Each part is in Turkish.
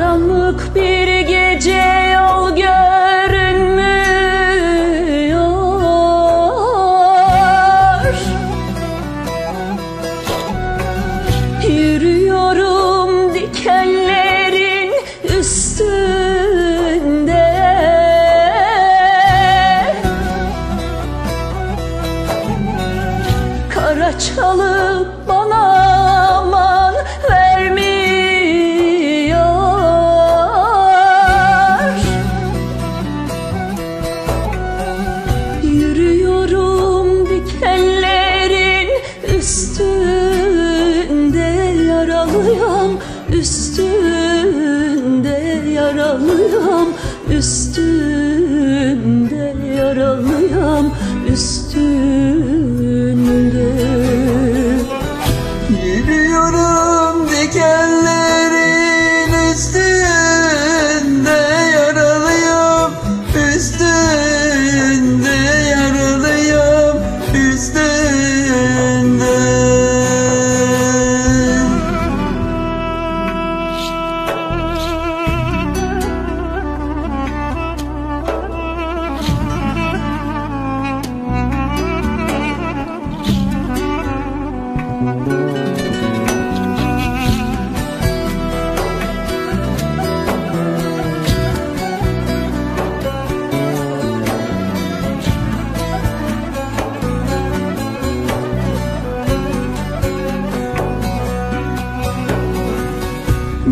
Karanlık bir gece yol gör Yaralıyam üstünde yaralıyam üstünde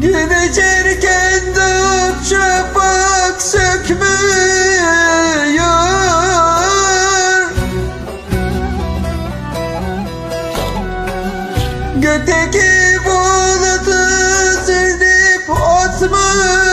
Gidecekken dört şafak sökmüyor. Gökteki bulutu silip atmıyor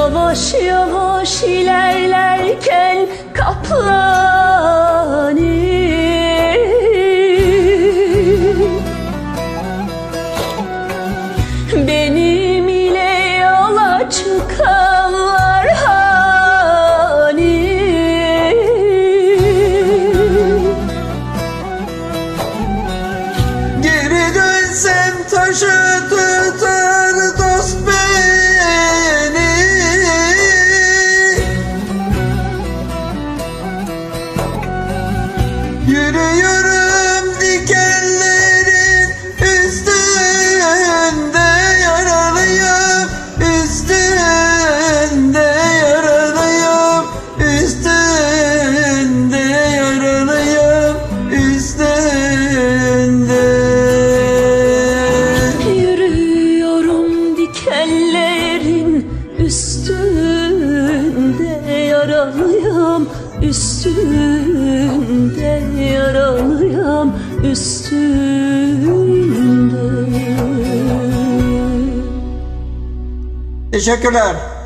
Yavaş yavaş ilerlerken kaplanı yaralıyam üstünde yaralıyam üstünde Teşekkürler.